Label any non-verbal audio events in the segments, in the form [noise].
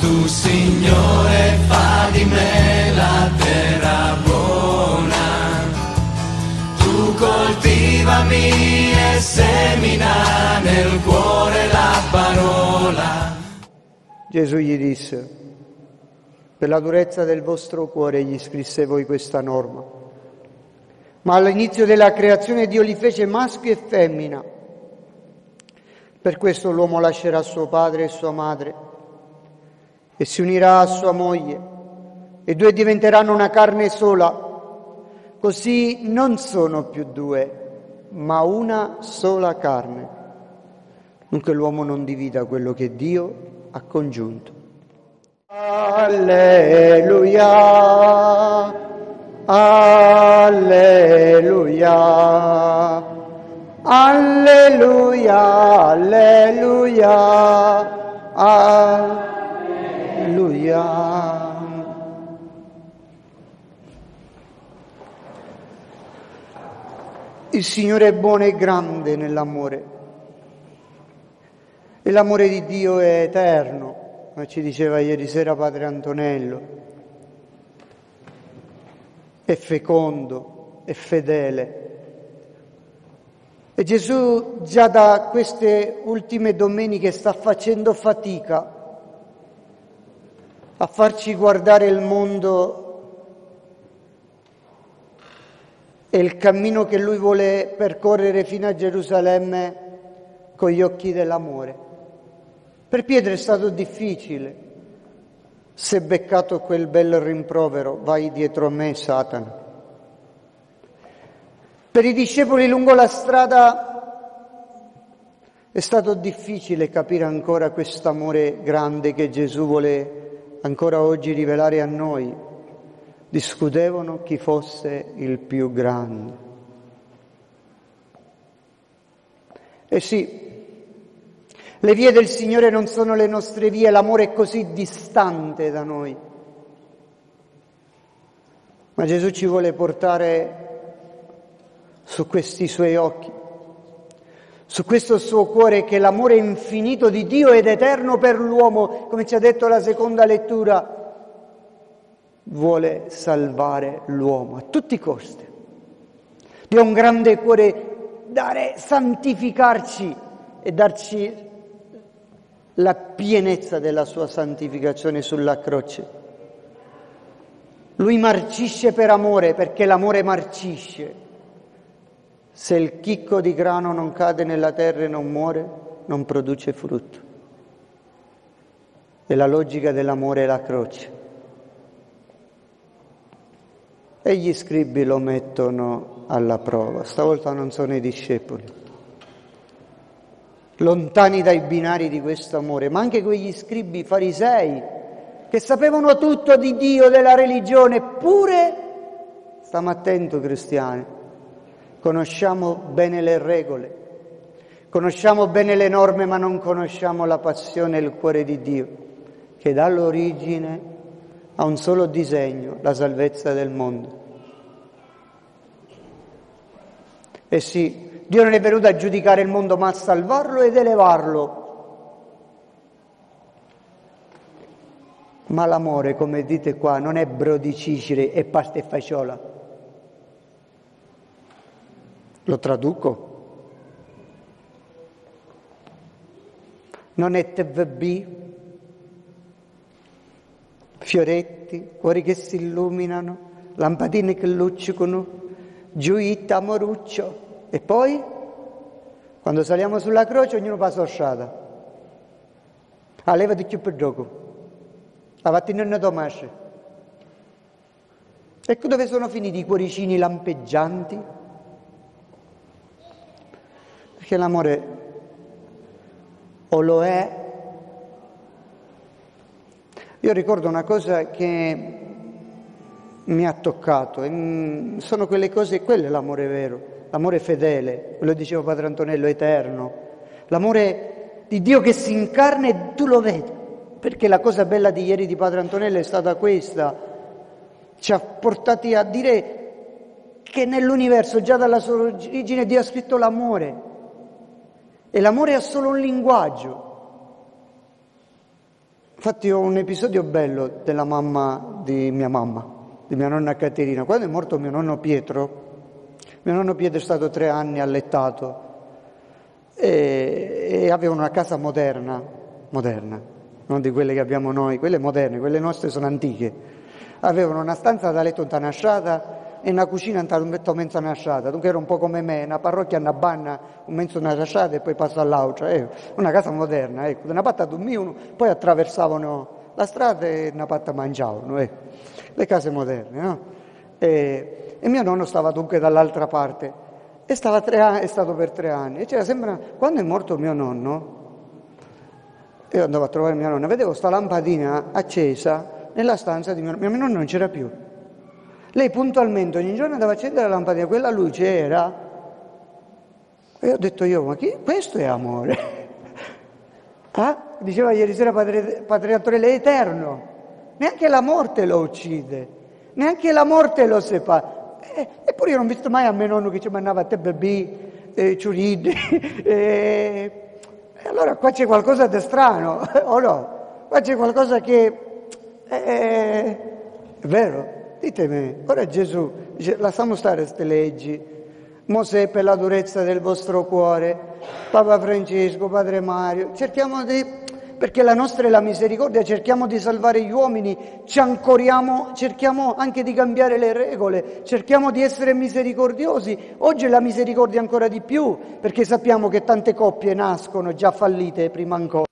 tu Signore fa di me la terra buona, tu coltivami e semina nel cuore la parola. Gesù gli disse, per la durezza del vostro cuore gli scrisse voi questa norma. Ma all'inizio della creazione Dio li fece maschio e femmina. Per questo l'uomo lascerà suo padre e sua madre e si unirà a sua moglie e due diventeranno una carne sola. Così non sono più due, ma una sola carne. Dunque l'uomo non divida quello che Dio ha congiunto. Alleluia, alleluia, alleluia, alleluia, alleluia. Il Signore è buono e grande nell'amore e l'amore di Dio è eterno, come ci diceva ieri sera Padre Antonello. È fecondo, è fedele. E Gesù già da queste ultime domeniche sta facendo fatica a farci guardare il mondo e il cammino che lui vuole percorrere fino a Gerusalemme con gli occhi dell'amore. Per Pietro è stato difficile. Se beccato quel bel rimprovero, vai dietro a me, Satana. Per i discepoli lungo la strada è stato difficile capire ancora questo amore grande che Gesù vuole ancora oggi rivelare a noi. Discutevano chi fosse il più grande. E sì, le vie del Signore non sono le nostre vie, l'amore è così distante da noi. Ma Gesù ci vuole portare su questi suoi occhi, su questo suo cuore che l'amore infinito di Dio ed eterno per l'uomo, come ci ha detto la seconda lettura, vuole salvare l'uomo a tutti i costi. Dio ha un grande cuore dare, santificarci e darci la pienezza della sua santificazione sulla croce. Lui marcisce per amore perché l'amore marcisce. Se il chicco di grano non cade nella terra e non muore, non produce frutto. E la logica dell'amore è la croce. E gli scribi lo mettono alla prova. Stavolta non sono i discepoli lontani dai binari di questo amore, ma anche quegli scribi farisei che sapevano tutto di Dio, della religione, eppure, stiamo attento cristiani, conosciamo bene le regole, conosciamo bene le norme, ma non conosciamo la passione e il cuore di Dio, che dà l'origine a un solo disegno, la salvezza del mondo. E sì, Dio non è venuto a giudicare il mondo ma a salvarlo ed elevarlo. Ma l'amore, come dite qua, non è brodi Cicere e pasta e fasciola. Lo traduco. Non è TVB, fioretti, cuori che si illuminano, lampadine che luccicano, giuitta amoruccio. E poi, quando saliamo sulla croce, ognuno passa la strada. Ah, levati più per gioco. La mattina non Tomasce. Ecco dove sono finiti i cuoricini lampeggianti. Perché l'amore o lo è. Io ricordo una cosa che mi ha toccato, e sono quelle cose, quello è l'amore vero l'amore fedele, lo diceva Padre Antonello, eterno, l'amore di Dio che si incarna e tu lo vedi, perché la cosa bella di ieri di Padre Antonello è stata questa, ci ha portati a dire che nell'universo già dalla sua origine Dio ha scritto l'amore e l'amore ha solo un linguaggio. Infatti ho un episodio bello della mamma di mia mamma, di mia nonna Caterina. Quando è morto mio nonno Pietro, mio nonno Pietro è stato tre anni allettato e, e aveva una casa moderna, moderna, non di quelle che abbiamo noi, quelle moderne, quelle nostre sono antiche. Avevano una stanza da letto nasciata e una cucina un metto mezzo nasciata, dunque era un po' come me, una parrocchia, una banna, un mezzo nasciata e poi passo all'altra, eh, una casa moderna, ecco, una patta dormivano, poi attraversavano la strada e una patta mangiavano, eh. le case moderne, no? E, e mio nonno stava dunque dall'altra parte e stava tre anni, è stato per tre anni. E c'era sempre, quando è morto mio nonno, io andavo a trovare mia nonna, vedevo sta lampadina accesa nella stanza di mio nonno. Mio nonno non c'era più. Lei puntualmente ogni giorno andava a accendere la lampadina, quella luce era... E ho detto io, ma chi? Questo è amore. [laughs] ah? Diceva ieri sera padre, padre Antonello, è eterno. Neanche la morte lo uccide, neanche la morte lo separa. Eh, eppure io non ho visto mai a mio nonno che ci mandava te bebì, eh, ciuridi. [laughs] Eh, allora qua c'è qualcosa di strano, [laughs] o no? Qua c'è qualcosa che... Eh, è vero? Ditemi, ora Gesù dice lasciamo stare queste leggi, Mosè per la durezza del vostro cuore, Papa Francesco, Padre Mario, cerchiamo di perché la nostra è la misericordia, cerchiamo di salvare gli uomini, ci ancoriamo, cerchiamo anche di cambiare le regole, cerchiamo di essere misericordiosi. Oggi la misericordia ancora di più, perché sappiamo che tante coppie nascono già fallite prima ancora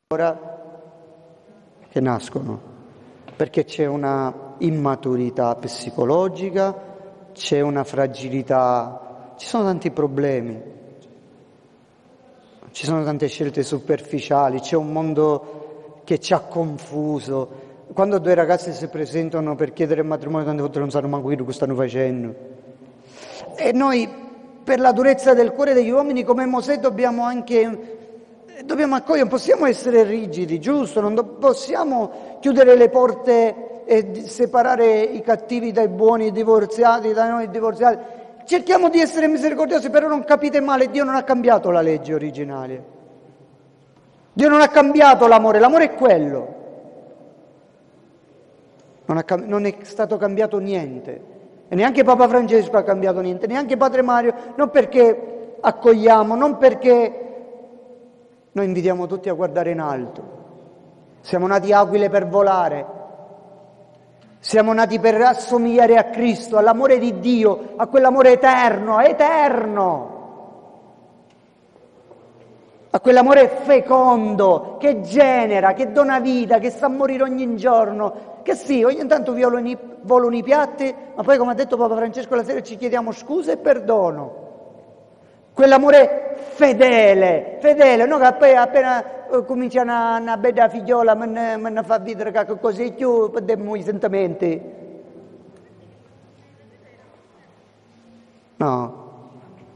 che nascono, perché c'è una immaturità psicologica, c'è una fragilità, ci sono tanti problemi. Ci sono tante scelte superficiali, c'è un mondo che ci ha confuso. Quando due ragazze si presentano per chiedere il matrimonio, tante volte non sanno manco quello che stanno facendo. E noi, per la durezza del cuore degli uomini, come Mosè, dobbiamo anche dobbiamo accogliere, non possiamo essere rigidi, giusto? Non possiamo chiudere le porte e separare i cattivi dai buoni, i divorziati, da noi divorziati. Cerchiamo di essere misericordiosi, però non capite male, Dio non ha cambiato la legge originale. Dio non ha cambiato l'amore, l'amore è quello. Non, ha, non è stato cambiato niente. E neanche Papa Francesco ha cambiato niente, neanche Padre Mario, non perché accogliamo, non perché noi invitiamo tutti a guardare in alto. Siamo nati aquile per volare, siamo nati per assomigliare a Cristo, all'amore di Dio, a quell'amore eterno, eterno. A quell'amore fecondo che genera, che dona vita, che sa morire ogni giorno, che sì, ogni tanto volano i piatti, ma poi come ha detto Papa Francesco la sera ci chiediamo scusa e perdono. Quell'amore fedele, fedele, no? Che poi appena eh, comincia una, una bella figliola, ne fa vedere che così più, perdiamo i sentimenti. No,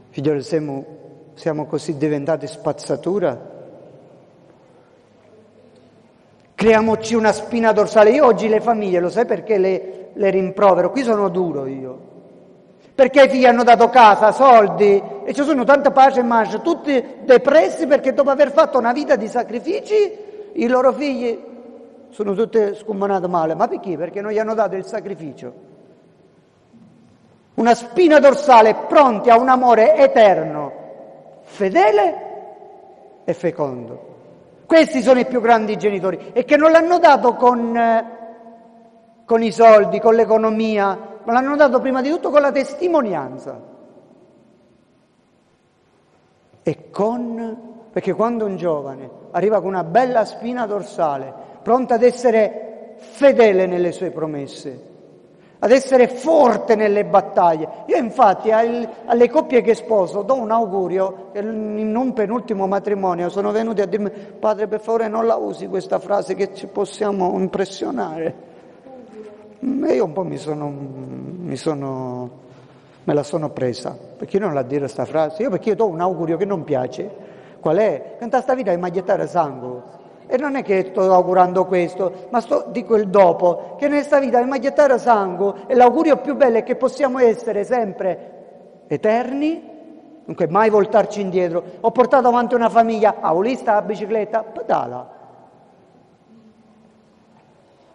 figlioli, siamo, siamo così diventati spazzatura. Creiamoci una spina dorsale. Io oggi le famiglie, lo sai perché le, le rimprovero? Qui sono duro io perché i figli hanno dato casa, soldi e ci sono tanta pace e mangia, tutti depressi perché dopo aver fatto una vita di sacrifici i loro figli sono tutti scombonati male. Ma perché? Perché non gli hanno dato il sacrificio. Una spina dorsale pronti a un amore eterno, fedele e fecondo. Questi sono i più grandi genitori e che non l'hanno dato con, eh, con i soldi, con l'economia, ma l'hanno dato prima di tutto con la testimonianza. E con, perché quando un giovane arriva con una bella spina dorsale, pronta ad essere fedele nelle sue promesse, ad essere forte nelle battaglie. Io infatti alle coppie che sposo do un augurio, in un penultimo matrimonio sono venuti a dirmi, padre per favore non la usi questa frase che ci possiamo impressionare. E io un po' mi sono, mi sono, me la sono presa, perché non la dire questa frase? Io perché io do un augurio che non piace. Qual è? Che in questa vita è magliettare sangue. E non è che sto augurando questo, ma sto, dico il dopo, che nella vita il magliettare sangue e l'augurio più bello è che possiamo essere sempre eterni, dunque mai voltarci indietro. Ho portato avanti una famiglia, volista la bicicletta, pedala.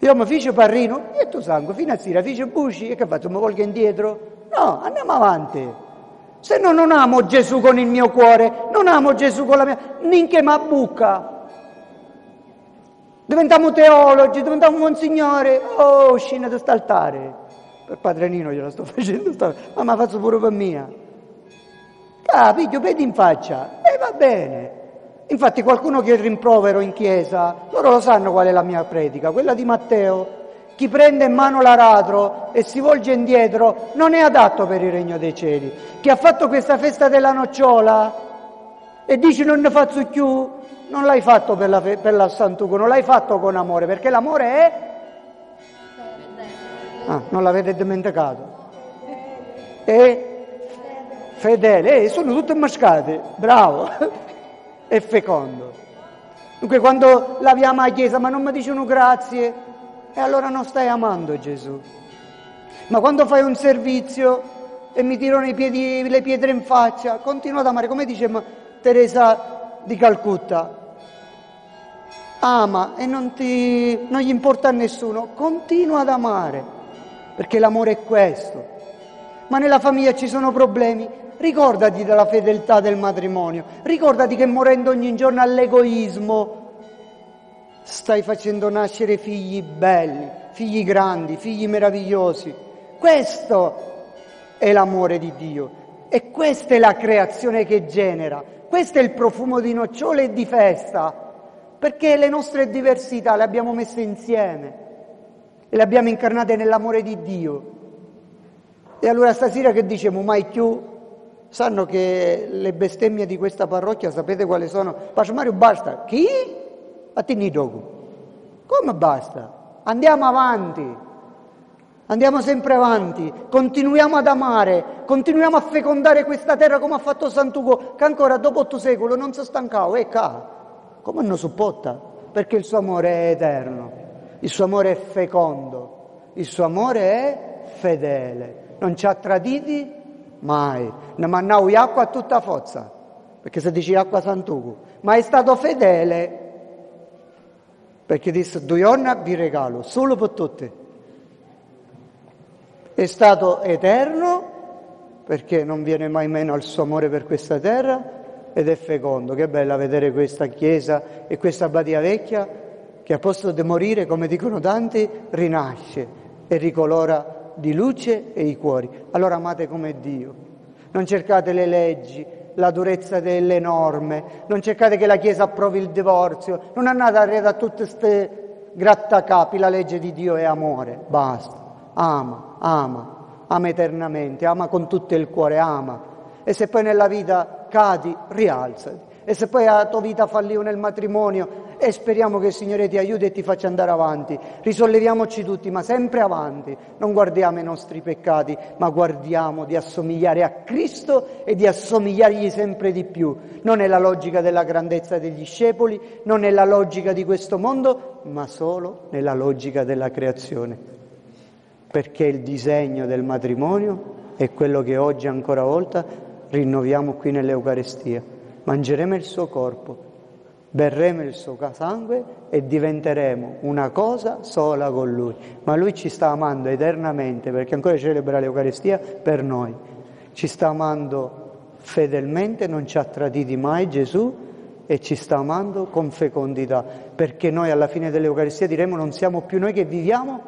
Io mi fece parrino e tu sangue, fino a sera, fece buci e che faccio? Mi volgo indietro? No, andiamo avanti. Se no non amo Gesù con il mio cuore, non amo Gesù con la mia... Ninche ma bucca. Diventiamo teologi, diventiamo monsignore. Oh, scena da st'altare. Per Padre Nino glielo sto [laughs] facendo, ma mi faccio pure per mia. Piglio, vedi in faccia. E eh, va bene. Infatti qualcuno che rimprovero in chiesa, loro lo sanno qual è la mia predica, quella di Matteo. Chi prende in mano l'aratro e si volge indietro non è adatto per il regno dei cieli. Chi ha fatto questa festa della nocciola e dice non ne faccio più, non l'hai fatto per la, per la Santuco, non l'hai fatto con amore, perché l'amore è... Ah, non l'avete dimenticato. È fedele, eh, sono tutte mascate, bravo, è fecondo. Dunque quando laviamo la chiesa ma non mi dicono grazie, e allora non stai amando Gesù. Ma quando fai un servizio e mi tirano piedi, le pietre in faccia, continua ad amare, come dice Teresa di Calcutta, ama e non, ti, non gli importa a nessuno, continua ad amare, perché l'amore è questo. Ma nella famiglia ci sono problemi, ricordati della fedeltà del matrimonio, ricordati che morendo ogni giorno all'egoismo stai facendo nascere figli belli, figli grandi, figli meravigliosi. Questo è l'amore di Dio e questa è la creazione che genera, questo è il profumo di nocciole e di festa, perché le nostre diversità le abbiamo messe insieme e le abbiamo incarnate nell'amore di Dio. E allora stasera che diciamo mai più? Sanno che le bestemmie di questa parrocchia, sapete quali sono? Pace Mario, basta. Chi? A te Come basta? Andiamo avanti. Andiamo sempre avanti, continuiamo ad amare, continuiamo a fecondare questa terra come ha fatto Sant'Ugo, che ancora dopo otto secoli non si è stancato, e. Come non sopporta? Perché il suo amore è eterno, il suo amore è fecondo, il suo amore è fedele, non ci ha traditi mai. Ne mannau acqua a tutta forza, perché se dici acqua Sant'Ugo, ma è stato fedele perché disse due giorni vi regalo, solo per tutti. È stato eterno perché non viene mai meno al suo amore per questa terra ed è fecondo. Che bella vedere questa chiesa e questa Badia Vecchia che a posto di morire, come dicono tanti, rinasce e ricolora di luce e i cuori. Allora amate come Dio. Non cercate le leggi, la durezza delle norme, non cercate che la Chiesa approvi il divorzio, non andate a redare tutte queste grattacapi, la legge di Dio è amore, basta. Ama, ama, ama eternamente, ama con tutto il cuore, ama. E se poi nella vita cadi, rialzati. E se poi la tua vita fallì nel matrimonio e speriamo che il Signore ti aiuti e ti faccia andare avanti. Risolleviamoci tutti, ma sempre avanti. Non guardiamo i nostri peccati, ma guardiamo di assomigliare a Cristo e di assomigliargli sempre di più. Non è la logica della grandezza degli discepoli, non è la logica di questo mondo, ma solo nella logica della creazione. Perché il disegno del matrimonio è quello che oggi ancora una volta rinnoviamo qui nell'Eucarestia. Mangeremo il suo corpo, berremo il suo sangue e diventeremo una cosa sola con lui. Ma lui ci sta amando eternamente perché ancora celebra l'Eucarestia per noi. Ci sta amando fedelmente, non ci ha traditi mai Gesù e ci sta amando con fecondità, perché noi alla fine dell'Eucaristia diremo non siamo più noi che viviamo,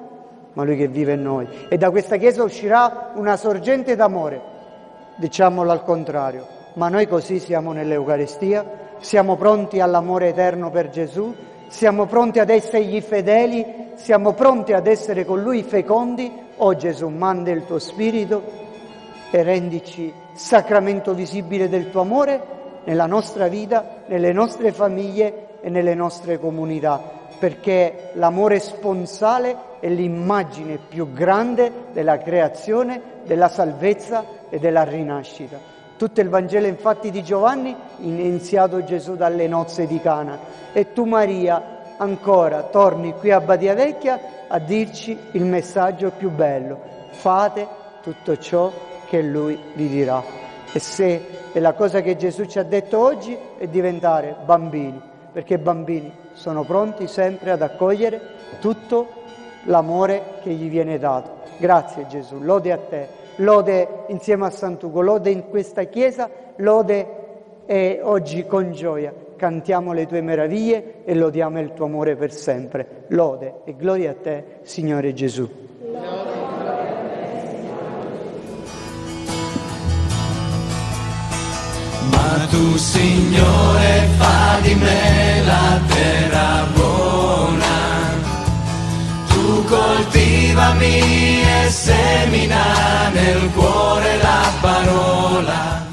ma lui che vive in noi. E da questa Chiesa uscirà una sorgente d'amore diciamolo al contrario, ma noi così siamo nell'Eucaristia, siamo pronti all'amore eterno per Gesù, siamo pronti ad essergli fedeli, siamo pronti ad essere con Lui fecondi. Oh Gesù, manda il tuo Spirito e rendici sacramento visibile del tuo amore nella nostra vita, nelle nostre famiglie e nelle nostre comunità, perché l'amore sponsale è l'immagine più grande della creazione, della salvezza e della rinascita. Tutto il Vangelo infatti di Giovanni iniziato Gesù dalle nozze di Cana e tu Maria ancora torni qui a Badia Vecchia a dirci il messaggio più bello. Fate tutto ciò che lui vi dirà. E se è la cosa che Gesù ci ha detto oggi è diventare bambini, perché i bambini sono pronti sempre ad accogliere tutto l'amore che gli viene dato. Grazie Gesù, lode a te, lode insieme a Sant'Ugo, lode in questa chiesa, lode e oggi con gioia cantiamo le tue meraviglie e lodiamo il tuo amore per sempre. Lode e gloria a te, Signore Gesù. Ma tu, Signore, fa di me la terra buona. Tu coltivami semina nel cuore la parola.